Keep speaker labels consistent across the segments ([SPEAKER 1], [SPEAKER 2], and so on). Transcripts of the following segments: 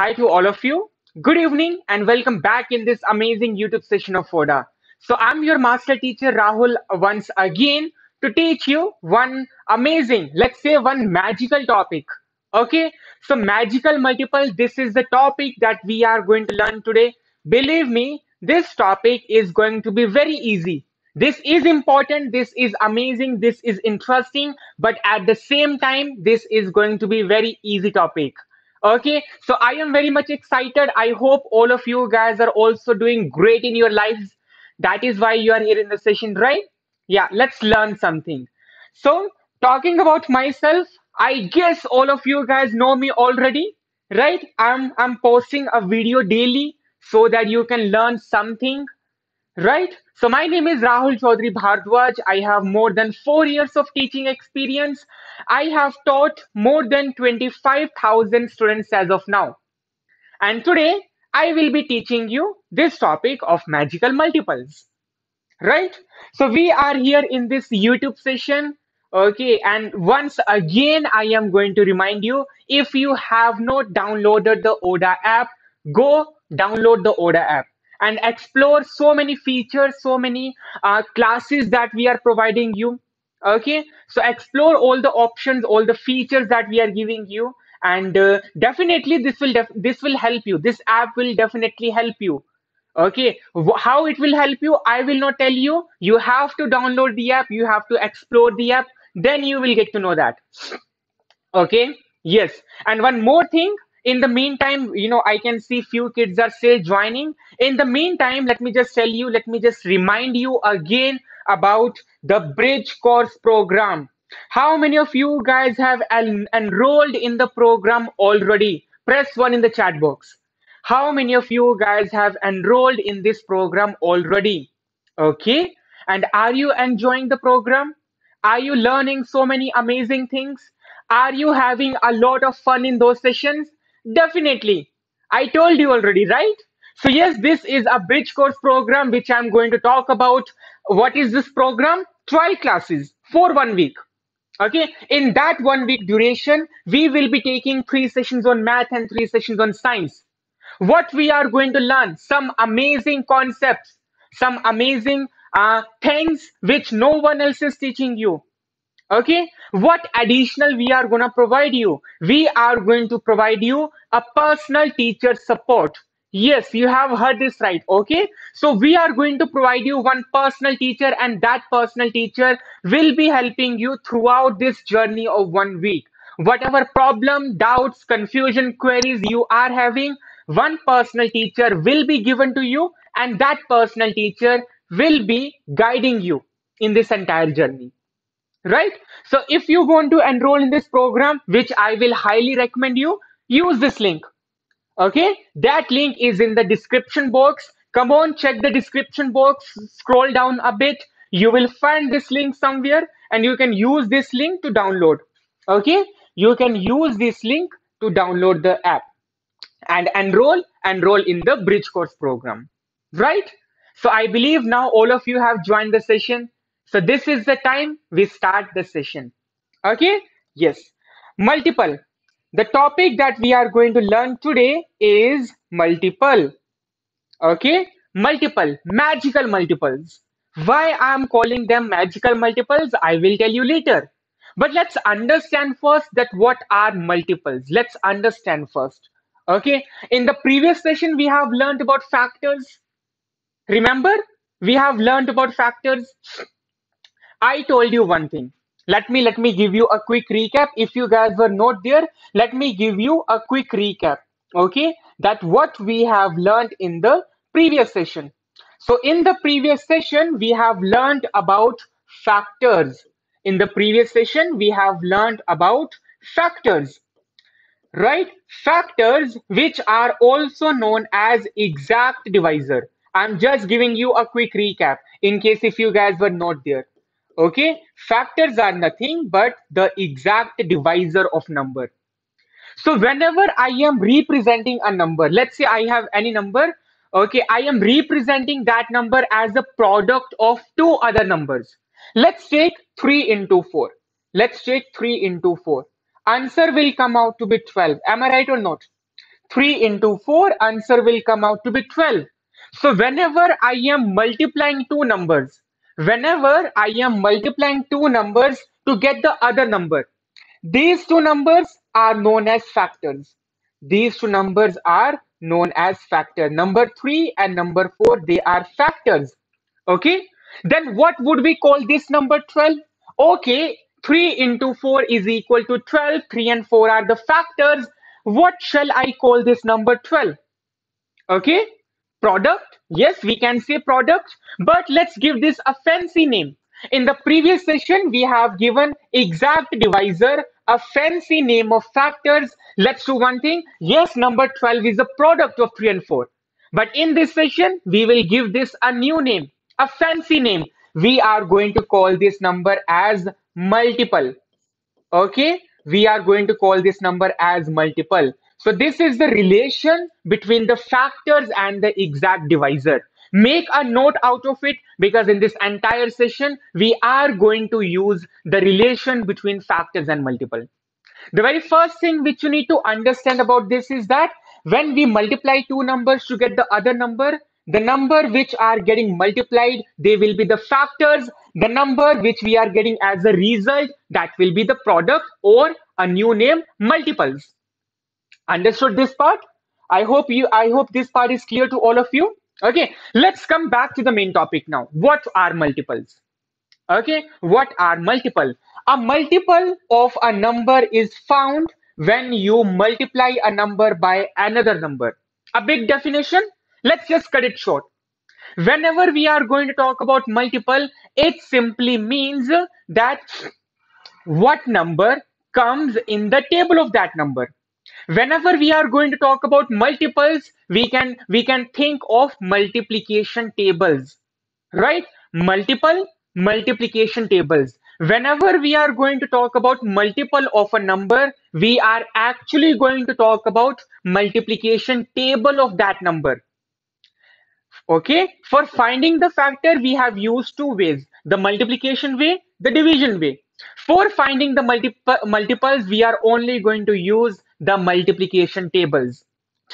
[SPEAKER 1] Hi to all of you. Good evening and welcome back in this amazing YouTube session of ODA. So I'm your master teacher Rahul once again to teach you one amazing, let's say one magical topic. Okay, so magical multiple, this is the topic that we are going to learn today. Believe me, this topic is going to be very easy. This is important, this is amazing, this is interesting, but at the same time, this is going to be very easy topic. Okay, so I am very much excited. I hope all of you guys are also doing great in your lives. That is why you are here in the session, right? Yeah, let's learn something. So, talking about myself, I guess all of you guys know me already, right? I'm I'm posting a video daily so that you can learn something Right. So my name is Rahul Chaudhary Bhardwaj. I have more than four years of teaching experience. I have taught more than 25,000 students as of now. And today I will be teaching you this topic of magical multiples. Right. So we are here in this YouTube session. Okay. And once again, I am going to remind you if you have not downloaded the ODA app, go download the ODA app and explore so many features so many uh, classes that we are providing you okay? So explore all the options all the features that we are giving you and uh, definitely this will def- this will help you. This app will definitely help you okay? How it will help you i will not tell you. You have to download the app you have to explore the app then you will get to know that Okay, yes. And one more thing, in the meantime, you know, I can see few kids are still joining. In the meantime, let me just tell you, let me just remind you again about the Bridge Course program. How many of you guys have en- enrolled in the program already? Press one in the chat box. How many of you guys have enrolled in this program already? Okay. And are you enjoying the program? Are you learning so many amazing things? Are you having a lot of fun in those sessions? Definitely. I told you already, right? So, yes, this is a bridge course program which I'm going to talk about. What is this program? 12 classes for one week. Okay, in that one week duration, we will be taking three sessions on math and three sessions on science what we are going to learn some amazing concepts some amazing uh, things which no one else is teaching you okay? What additional we are going to provide you? We are going to provide you a personal teacher support. Yes you have heard this right okay? So we are going to provide you one personal teacher and that personal teacher will be helping you throughout this journey of one week. Whatever problem doubts confusion queries you are having one personal teacher will be given to you and that personal teacher will be guiding you in this entire journey right? So if you want to enroll in this program which i will highly recommend you use this link. Okay? That link is in the description box. Come on check the description box. Scroll down a bit. You will find this link somewhere and you can use this link to download. Okay? You can use this link to download the app. And enroll enroll in the bridge course program. Right? So i believe now all of you have joined the session so this is the time we start the session. Okay? Yes. Multiple. The topic that we are going to learn today is multiple. Okay? Multiple. Magical multiples. Why i am calling them magical multiples i will tell you later. But let's understand first that what are multiples. Let's understand first. Okay? In the previous session we have learned about factors. Remember? We have learned about factors I told you one thing. Let me let me give you a quick recap. If you guys were not there, let me give you a quick recap. Okay, that what we have learned in the previous session. So in the previous session, we have learned about factors. In the previous session, we have learned about factors right? Factors which are also known as exact divisor. I'm just giving you a quick recap in case if you guys were not there. Okay, factors are nothing but the exact divisor of number. So whenever I am representing a number, let's say I have any number, okay, I am representing that number as a product of two other numbers. Let's take 3 into 4. Let's take 3 into 4. Answer will come out to be 12. Am I right or not? 3 into 4, answer will come out to be 12. So whenever I am multiplying two numbers, whenever I am multiplying two numbers to get the other number, these two numbers are known as factors. These two numbers are known as factors. Number 3 and number 4, they are factors. Okay. Then what would we call this number 12? Okay, 3 into 4 is equal to 12. 3 and 4 are the factors. What shall I call this number 12? Okay, product. Yes, we can say product, but let's give this a fancy name. In the previous session, we have given exact divisor a fancy name of factors. Let's do one thing. Yes, number 12 is a product of 3 and 4. But in this session, we will give this a new name, a fancy name. We are going to call this number as multiple. Okay, we are going to call this number as multiple. So this is the relation between the factors and the exact divisor. Make a note out of it because in this entire session, we are going to use the relation between factors and multiple. The very first thing which you need to understand about this is that when we multiply two numbers to get the other number, the number which are getting multiplied, they will be the factors. The number which we are getting as a result, that will be the product or a new name, multiples. Understood this part? I hope you, I hope this part is clear to all of you. Okay, let's come back to the main topic now. What are multiples? Okay, what are multiple? A multiple of a number is found when you multiply a number by another number. A big definition? Let's just cut it short. Whenever we are going to talk about multiple, it simply means that what number comes in the table of that number whenever we are going to talk about multiples we can we can think of multiplication tables right? Multiple multiplication tables. Whenever we are going to talk about multiple of a number we are actually going to talk about multiplication table of that number. Okay? For finding the factor we have used two ways. The multiplication way the division way. For finding the multiple multiples we are only going to use the multiplication tables.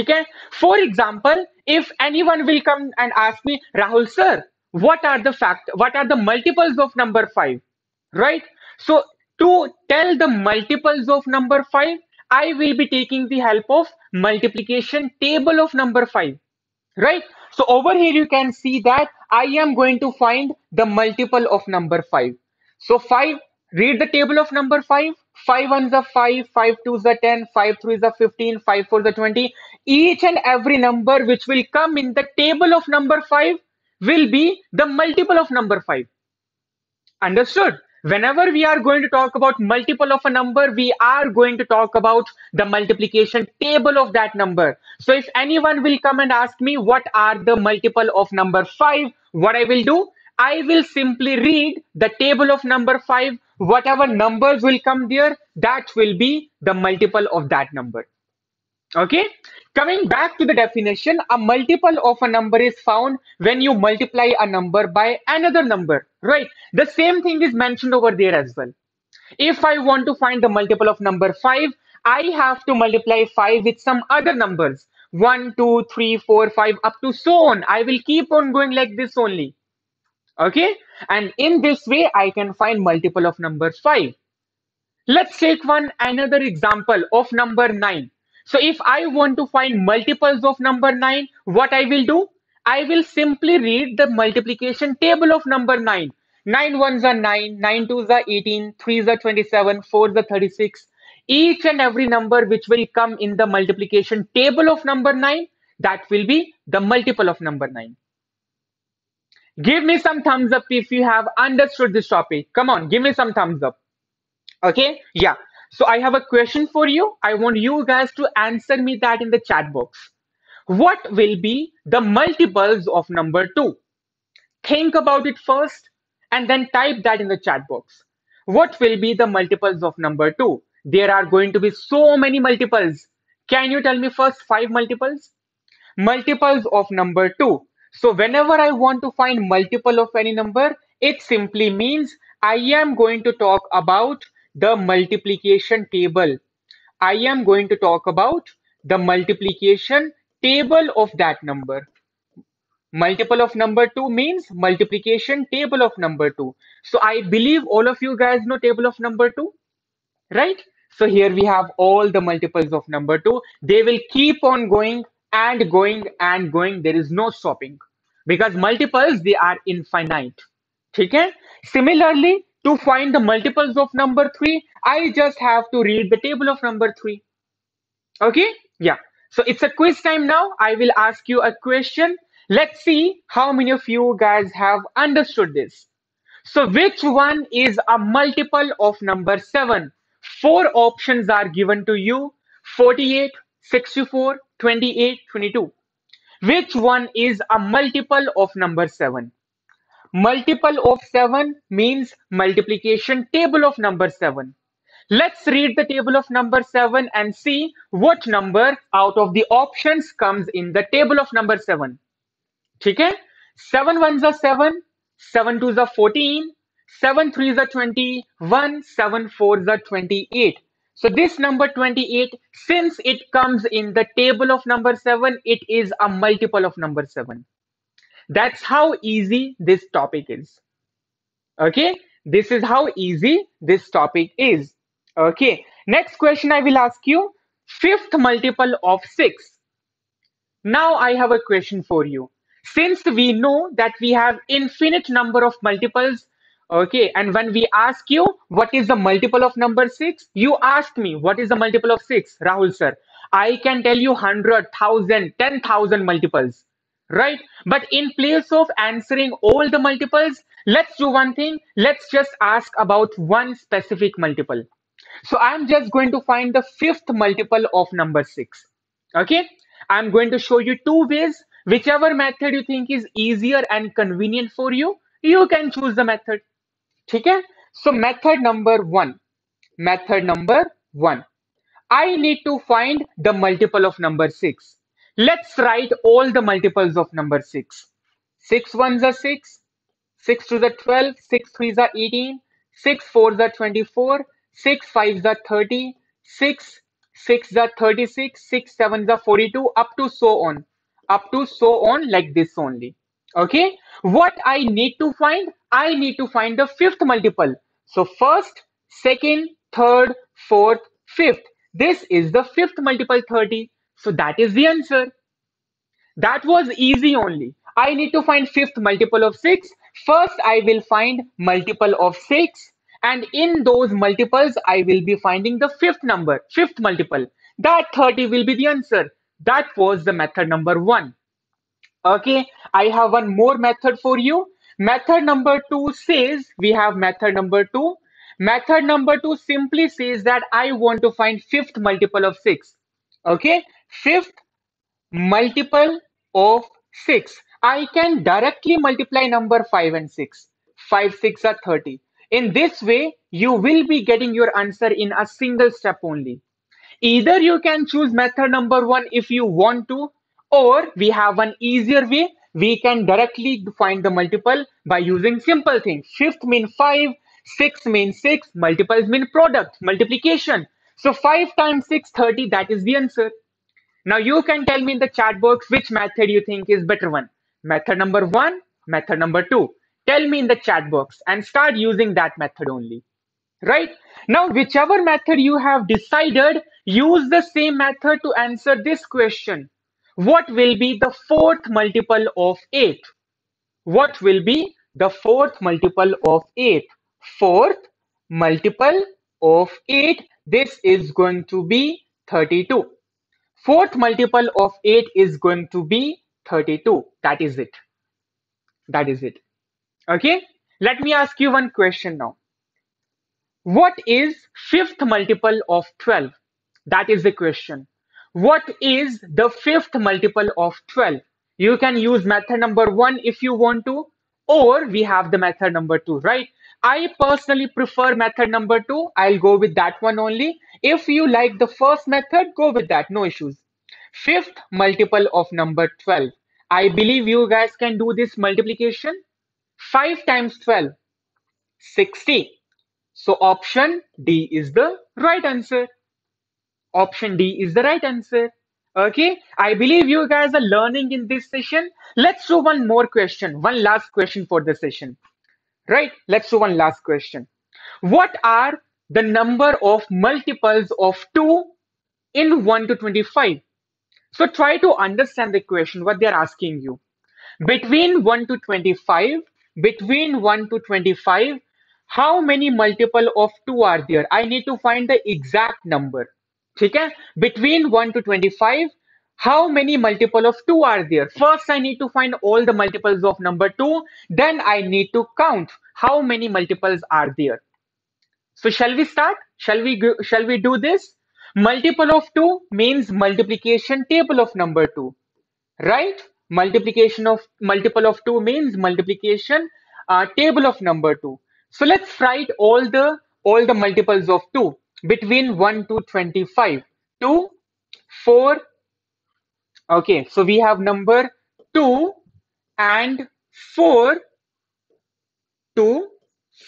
[SPEAKER 1] okay for example if anyone will come and ask me rahul sir what are the fact what are the multiples of number 5 right? So to tell the multiples of number 5 i will be taking the help of multiplication table of number 5 right? So over here you can see that i am going to find the multiple of number 5 so 5 read the table of number 5 5 ones are 5, 5 twos are 10, 5 threes are 15, 5 fours are 20. Each and every number which will come in the table of number 5 will be the multiple of number 5. Understood? Whenever we are going to talk about multiple of a number, we are going to talk about the multiplication table of that number. So if anyone will come and ask me what are the multiple of number 5, what I will do, I will simply read the table of number 5 whatever numbers will come there, that will be the multiple of that number. Okay, coming back to the definition, a multiple of a number is found when you multiply a number by another number, right? The same thing is mentioned over there as well. If I want to find the multiple of number 5, I have to multiply 5 with some other numbers. 1, 2, 3, 4, 5, up to so on. I will keep on going like this only okay? And in this way i can find multiple of number 5 let's take one another example of number 9 so if i want to find multiples of number 9 what i will do? I will simply read the multiplication table of number 9 9 ones are 9 9 twos are 18 3s are 27 4s are 36 each and every number which will come in the multiplication table of number 9 that will be the multiple of number 9 Give me some thumbs up if you have understood this topic. Come on, give me some thumbs up. Okay, yeah. So I have a question for you. I want you guys to answer me that in the chat box. What will be the multiples of number 2? Think about it first and then type that in the chat box. What will be the multiples of number 2? There are going to be so many multiples. Can you tell me first 5 multiples? Multiples of number 2. So whenever I want to find multiple of any number, it simply means I am going to talk about the multiplication table. I am going to talk about the multiplication table of that number. Multiple of number 2 means multiplication table of number 2. So I believe all of you guys know table of number 2, right? So here we have all the multiples of number 2. They will keep on going and going and going. There is no stopping because multiples, they are infinite. Okay? Similarly, to find the multiples of number 3, I just have to read the table of number 3. Okay? Yeah. So it's a quiz time now. I will ask you a question. Let's see how many of you guys have understood this. So which one is a multiple of number 7? Four options are given to you. 48, 64, 28, 22. Which one is a multiple of number 7? Multiple of 7 means multiplication table of number 7. Let's read the table of number 7 and see what number out of the options comes in the table of number 7. ठीक है 7 ones are 7 7 twos are 14 7 threes are 21 7 fours are 28 so this number 28 since it comes in the table of number 7 it is a multiple of number 7 that's how easy this topic is. Okay? This is how easy this topic is. Okay? Next question i will ask you. Fifth multiple of 6 now i have a question for you. Since we know that we have infinite number of multiples okay and when we ask you what is the multiple of number 6 you ask me what is the multiple of 6 rahul sir? I can tell you 100,000 10,000 multiples right? But in place of answering all the multiples let's do one thing. Let's just ask about one specific multiple. So i'm just going to find the fifth multiple of number 6 okay? I'm going to show you two ways. Whichever method you think is easier and convenient for you, you can choose the method. Okay? So method number one. Method number one. I need to find the multiple of number 6. Let's write all the multiples of number 6. 6 ones are 6, 6 to the 12, 6 threes are 18, 6 fours are 24, 6 fives are 30, 6 6 are 36, 6 sevens are 42, up to so on up to so on like this only. Okay. What I need to find? I need to find the fifth multiple. So first, second, third, fourth, fifth. This is the fifth multiple 30. So that is the answer. That was easy only. I need to find fifth multiple of 6. First, I will find multiple of 6. And in those multiples, I will be finding the fifth number, fifth multiple. That 30 will be the answer. That was the method number one. Okay, I have one more method for you. Method number two says, we have method number two. Method number two simply says that I want to find fifth multiple of six. Okay, fifth multiple of six. I can directly multiply number five and six. Five, six are 30. In this way, you will be getting your answer in a single step only. Either you can choose method number one if you want to, or we have an easier way. We can directly find the multiple by using simple things. Fifth mean 5, 6 means 6, multiples mean product, multiplication. So 5 times 6, 30, that is the answer. Now you can tell me in the chat box which method you think is better one. Method number 1, method number 2. Tell me in the chat box and start using that method only right? Now, whichever method you have decided, use the same method to answer this question. What will be the fourth multiple of 8? What will be the fourth multiple of 8? Fourth multiple of 8, this is going to be 32. Fourth multiple of 8 is going to be 32. That is it. That is it. Okay. Let me ask you one question now. What is fifth multiple of 12? That is the question. What is the fifth multiple of 12? You can use method number one if you want to, or we have the method number two, right? I personally prefer method number two. I'll go with that one only. If you like the first method, go with that, no issues. Fifth multiple of number 12. I believe you guys can do this multiplication. 5 times 12, 60. So option D is the right answer. Option D is the right answer. Okay, I believe you guys are learning in this session. Let's do one more question, one last question for the session. Right? Let's do one last question. What are the number of multiples of 2 in 1 to 25? So try to understand the question, what they're asking you. Between 1 to 25, between 1 to 25, how many multiple of 2 are there? I need to find the exact number. ठीक है between 1 to 25 how many multiple of 2 are there first i need to find all the multiples of number 2 then i need to count how many multiples are there so shall we start shall we go, shall we do this multiple of 2 means multiplication table of number 2 right multiplication of multiple of 2 means multiplication uh, table of number 2 so let's write all the all the multiples of 2 between 1 to 25 2 4 okay so we have number 2 and 4 2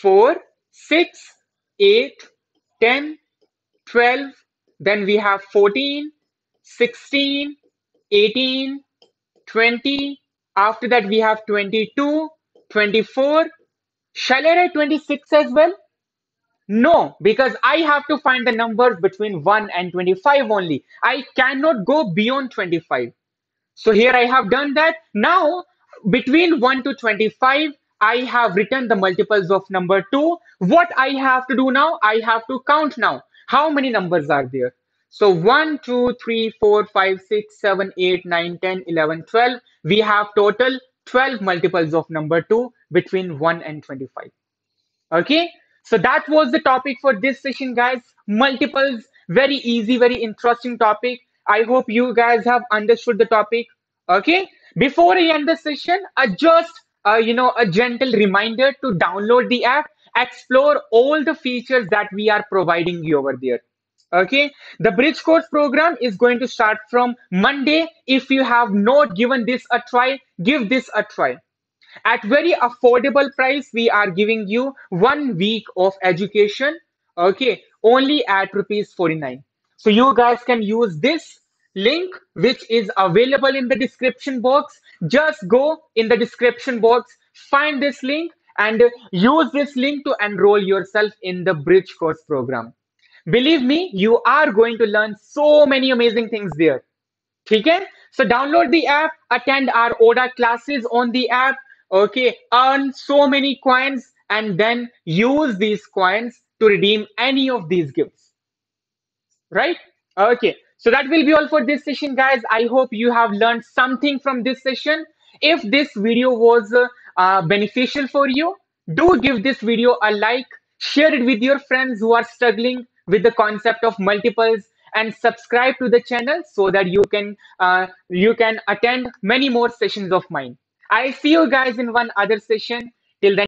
[SPEAKER 1] 4 6 8 10 12 then we have 14 16 18 20 after that we have 22 24 shall i write 26 as well no, because I have to find the numbers between 1 and 25 only. I cannot go beyond 25. So here I have done that. Now, between 1 to 25, I have written the multiples of number 2. What I have to do now? I have to count now. How many numbers are there? So 1, 2, 3, 4, 5, 6, 7, 8, 9, 10, 11, 12. We have total 12 multiples of number 2 between 1 and 25. Okay. So that was the topic for this session, guys. Multiples, very easy, very interesting topic. I hope you guys have understood the topic. Okay. Before I end the session, uh, just uh, you know a gentle reminder to download the app, explore all the features that we are providing you over there. Okay, the bridge course program is going to start from Monday. If you have not given this a try, give this a try at very affordable price we are giving you one week of education okay only at rupees 49 so you guys can use this link which is available in the description box. Just go in the description box find this link and use this link to enroll yourself in the bridge course program. Believe me you are going to learn so many amazing things there. Okay? So download the app attend our oda classes on the app okay earn so many coins and then use these coins to redeem any of these gifts. Right? Okay so that will be all for this session guys. I hope you have learned something from this session. If this video was uh, uh, beneficial for you do give this video a like share it with your friends who are struggling with the concept of multiples and subscribe to the channel so that you can uh, you can attend many more sessions of mine I see you guys in one other session. Till then.